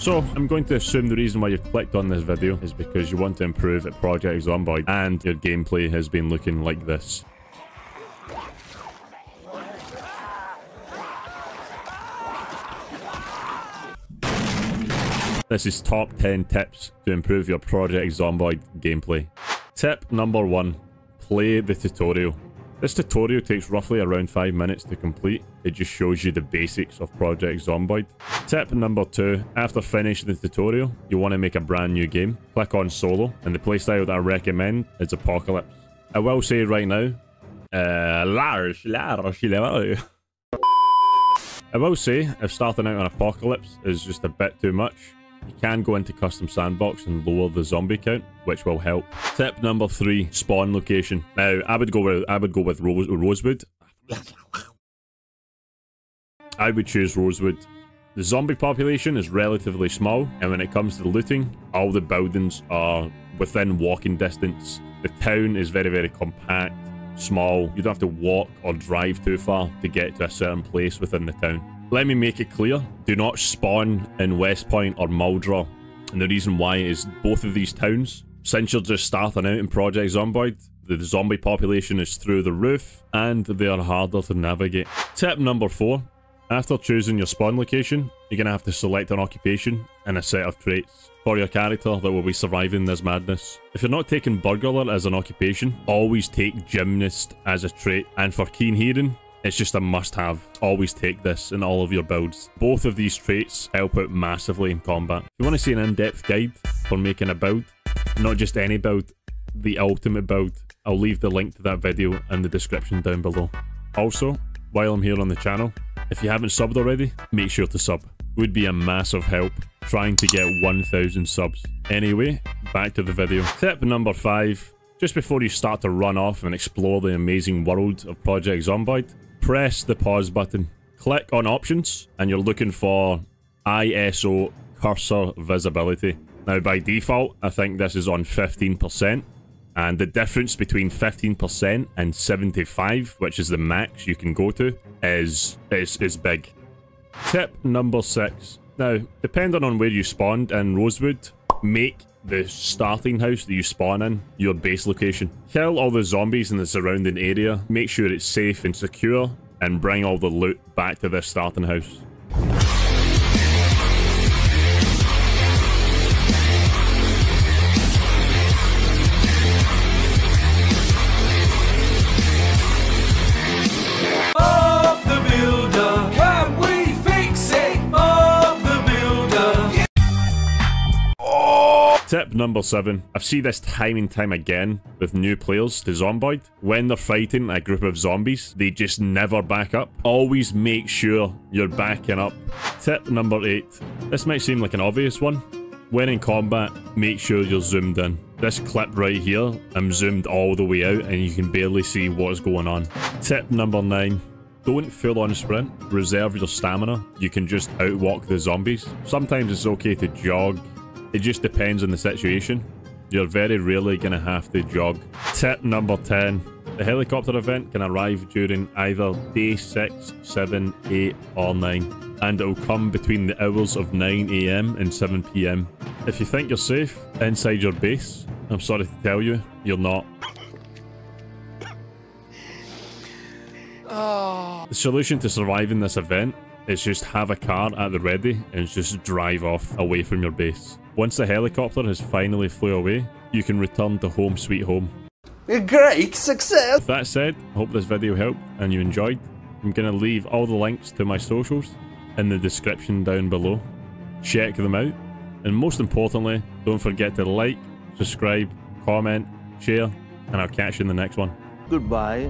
So, I'm going to assume the reason why you clicked on this video is because you want to improve at Project Zomboid and your gameplay has been looking like this. This is top 10 tips to improve your Project Zomboid gameplay. Tip number 1. Play the tutorial. This tutorial takes roughly around 5 minutes to complete. It just shows you the basics of Project Zomboid. Tip number 2. After finishing the tutorial, you want to make a brand new game. Click on solo, and the playstyle that I recommend is Apocalypse. I will say right now, uh, large, large. I will say, if starting out on Apocalypse is just a bit too much, you can go into custom sandbox and lower the zombie count, which will help. Tip number three: spawn location. Now, I would go with I would go with Rose, Rosewood. I would choose Rosewood. The zombie population is relatively small, and when it comes to looting, all the buildings are within walking distance. The town is very, very compact, small. You don't have to walk or drive too far to get to a certain place within the town. Let me make it clear, do not spawn in West Point or Muldraugh. And the reason why is both of these towns, since you're just starting out in Project Zomboid, the zombie population is through the roof and they are harder to navigate. Tip number 4. After choosing your spawn location, you're going to have to select an occupation and a set of traits for your character that will be surviving this madness. If you're not taking burglar as an occupation, always take gymnast as a trait. And for keen hearing, it's just a must-have. Always take this in all of your builds. Both of these traits help out massively in combat. If you want to see an in-depth guide for making a build, not just any build, the ultimate build, I'll leave the link to that video in the description down below. Also, while I'm here on the channel, if you haven't subbed already, make sure to sub. It Would be a massive help trying to get 1000 subs. Anyway, back to the video. Tip number 5. Just before you start to run off and explore the amazing world of Project Zomboid, press the pause button. Click on options and you're looking for ISO cursor visibility. Now by default, I think this is on 15%. And the difference between 15% and 75, which is the max you can go to, is, is, is big. Tip number 6. Now, depending on where you spawned in Rosewood, make the starting house that you spawn in your base location. Kill all the zombies in the surrounding area, make sure it's safe and secure, and bring all the loot back to this starting house. Tip number seven. I've seen this time and time again with new players to Zomboid. When they're fighting a group of zombies, they just never back up. Always make sure you're backing up. Tip number eight. This might seem like an obvious one. When in combat, make sure you're zoomed in. This clip right here, I'm zoomed all the way out and you can barely see what's going on. Tip number nine. Don't full on sprint, reserve your stamina. You can just outwalk the zombies. Sometimes it's okay to jog it just depends on the situation. You're very rarely going to have to jog. Tip number 10. The helicopter event can arrive during either day 6, 7, 8 or 9 and it will come between the hours of 9am and 7pm. If you think you're safe inside your base, I'm sorry to tell you, you're not. Oh. The solution to surviving this event is just have a car at the ready and just drive off away from your base. Once the helicopter has finally flew away, you can return to home sweet home. A great success! With that said, I hope this video helped and you enjoyed. I'm going to leave all the links to my socials in the description down below. Check them out. And most importantly, don't forget to like, subscribe, comment, share, and I'll catch you in the next one. Goodbye.